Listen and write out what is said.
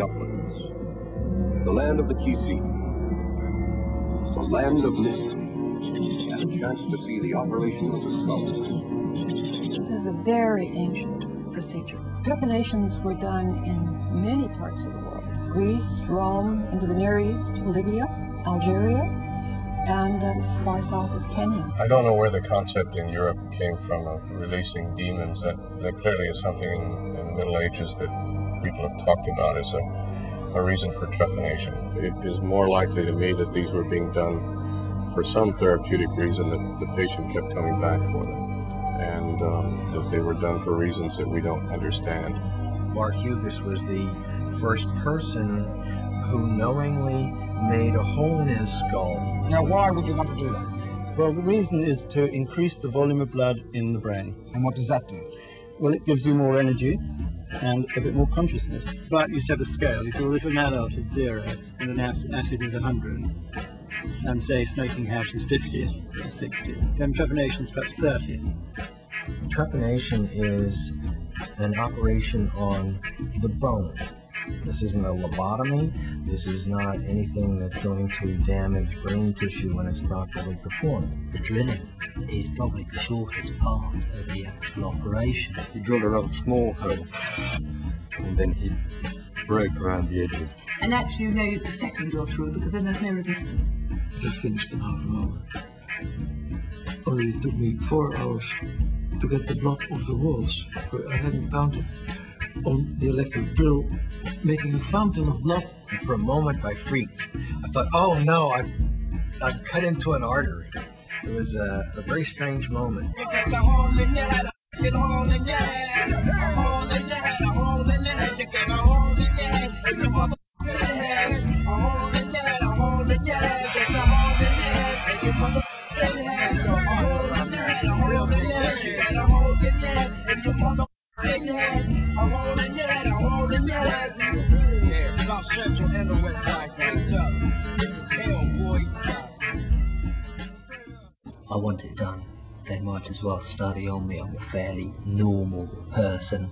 uplands. The land of the Kisii. The land of mystery. And a chance to see the operation of the skulls. This is a very ancient procedure. Trepanations were done in many parts of the world. Greece, Rome, into the Near East, Libya, Algeria, and as far south as Kenya. I don't know where the concept in Europe came from of releasing demons. That, that clearly is something in, in the Middle Ages that people have talked about as a, a reason for trephination. It is more likely to me that these were being done for some therapeutic reason that the patient kept coming back for them, and um, that they were done for reasons that we don't understand. Bart Huges was the first person who knowingly made a hole in his skull. Now, why would you want to do that? Well, the reason is to increase the volume of blood in the brain. And what does that do? Well, it gives you more energy and a bit more consciousness. But you set a scale. You say, well, if an adult is zero and an acid is 100, and say smoking hash is 50 or 60, then trepanation is perhaps 30. Trepanation is an operation on the bone. This isn't a lobotomy. This is not anything that's going to damage brain tissue when it's properly performed. The drilling is probably the shortest part of the actual operation. He drilled a rather small hole and then he broke around the edges. And actually you know the second drill through because then there's no resistance. Just finished in half an hour. Only it took me four hours to get the blood off the walls. But I hadn't counted on the electric drill making a fountain of blood. For a moment, I freaked. I thought, oh no, I've, I've cut into an artery. It was a, a very strange moment. South Central and the West Side. This is hell, boy. I want it done. They might as well study on me. I'm a fairly normal person.